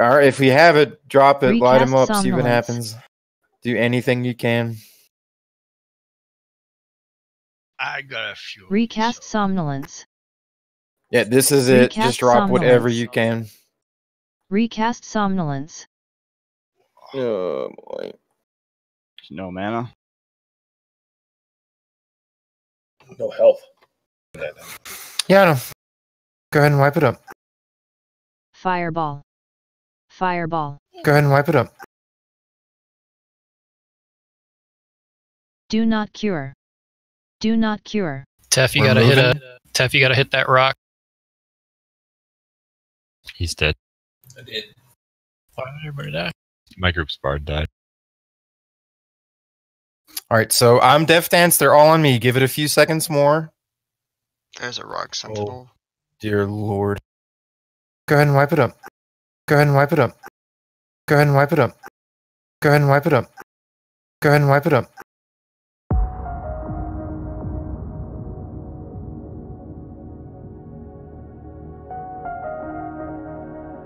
All right, if we have it, drop it, light him up, see what somnolence. happens. Do anything you can. I got a few. Recast so- somnolence. Yeah, this is it. Recast Just drop whatever you can. Recast somnolence. Oh boy. No mana. No health. Yeah, I know. Go ahead and wipe it up. Fireball. Fireball. Go ahead and wipe it up. Do not cure. Do not cure. Tef, you We're gotta hit a. Tef, you gotta hit that rock. He's dead. I did. Why did everybody die? My group's bard died. All right, so I'm Deftdance. They're all on me. Give it a few seconds more. There's a rock sentinel. Oh, dear Lord. Go ahead and wipe it up. Go ahead and wipe it up. Go ahead and wipe it up. Go ahead and wipe it up. Go ahead and wipe it up.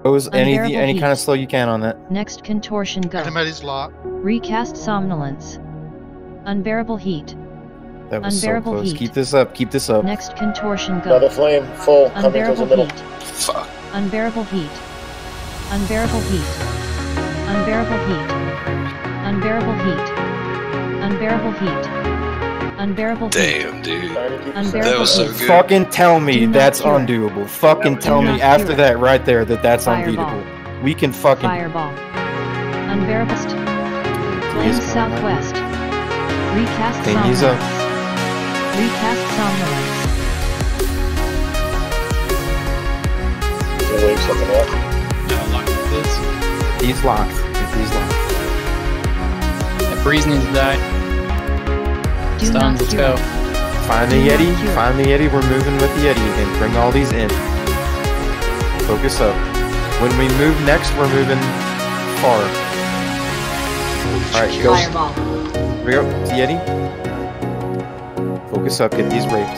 Those any Unbearable any kind of slow you can on that. Next contortion go. Anybody's locked. Recast somnolence. Unbearable heat. That was so Unbearable close. heat. Keep this up. Keep this up. Next contortion go. Another flame, full, coming towards the Unbearable middle. heat. Fuck. Unbearable heat. Unbearable heat. Unbearable heat. Unbearable heat. Unbearable heat. Unbearable heat. Damn, dude. Trying to keep Unbearable That was so good. Fucking tell me that's cure. undoable. Fucking tell me after cure. that right there that that's Fireball. unbeatable. We can fucking Fireball. Unbearable st- Please, Flame come on. southwest. Recast Clean these up. somnolence. Recast somnolence. Wave something up. Yeah, lock this. He's locked. He's locked. That breeze needs to die. Do Stuns, not let's cure. go. Find the Do Yeti. Find the Yeti. We're moving with the Yeti again. Bring all these in. Focus up. When we move next, we're moving far. Alright, go. Fireball. Here we go. The Yeti. Focus up. Get these raped.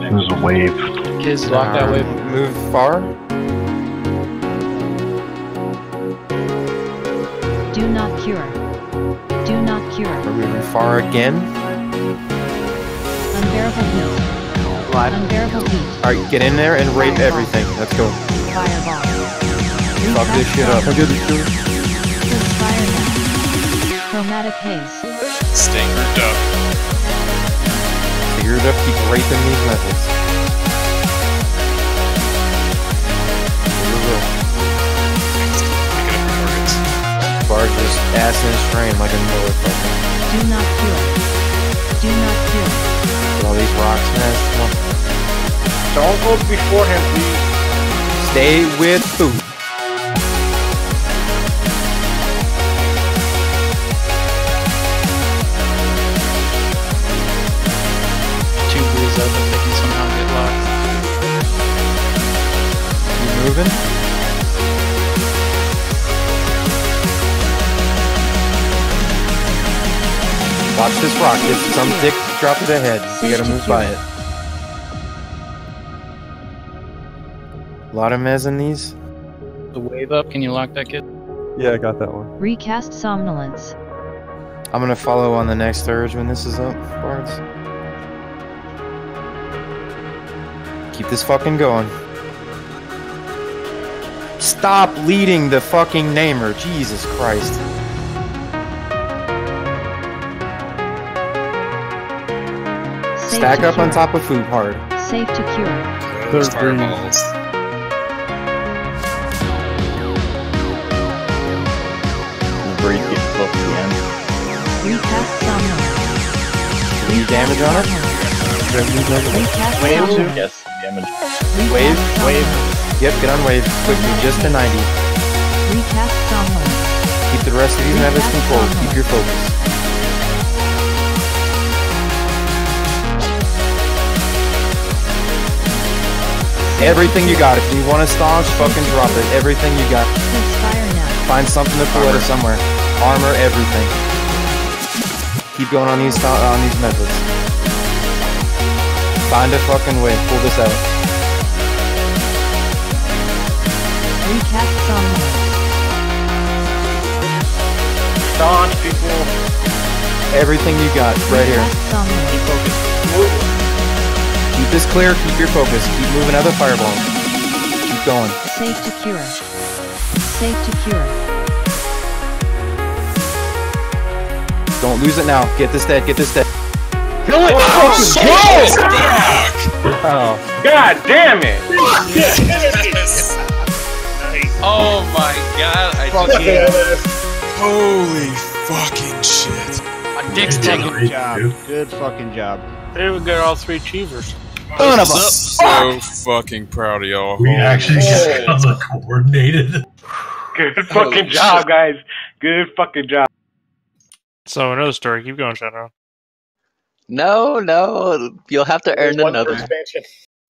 There's a wave. Kids, lock that way. Move far. Do not cure. Do not cure. We're moving far again. Unbearable heat. Unbearable heat. Alright, get in there and rape Fireball. everything. Let's go. Fireball. Fuck this shit up. somnolence. Conspire now. Chromatic haze. Staying grouped up. Figure it up. Keep raping these methods. Bar just ass in strain like a motherfucker. Do not kill. Do not cure. Get all these rocks, man. Come on. Don't go before him, please. Stay with food. Two breeze up if they can somehow get locked. You moving? Watch this rock. If some dick drop it ahead, we gotta move by it. A lot of mez in these. The wave up, can you lock that kid? Yeah, I got that one. Recast somnolence. I'm gonna follow on the next urge when this is up, Bards. Keep this fucking going. Stop leading the fucking namer, Jesus Christ. Stack to up on top of food hard. Safe to cure. Third green. Fireballs. Breeze getting close to the end. Recast somnolence. Any damage on it? Recast Wave two. Yes, damage. Recast Wave, wave. Yep, get on wave quickly, just to 90. Recast somnolence. Keep the rest of these methods controlled. Keep your focus. Everything you got. If you want to staunch, fucking drop it. Everything you got. Fire now. Find something to pull out of somewhere. Armor everything. Keep going on these uh, on these methods. Find a fucking way. Pull this out. Recap summon. Staunch people. Everything you got, right here. Keep focused. Move. Keep clear. Keep your focus. Keep moving other fireballs. Keep going. Safe to cure. Safe to cure. Don't lose it now. Get this dead. Get this dead. Kill it! Oh. God damn it! Yes. Oh my god, I Fuck just yeah. Holy fucking shit. my dick's taking Good job. Good fucking job. There we got all three achievers. Son of a So fucking proud of y'all. We actually shit. got the coordinated. Good fucking job, guys. Good fucking job. So another story. Keep going, Shadow. No, no, you'll have to earn One another. expansion.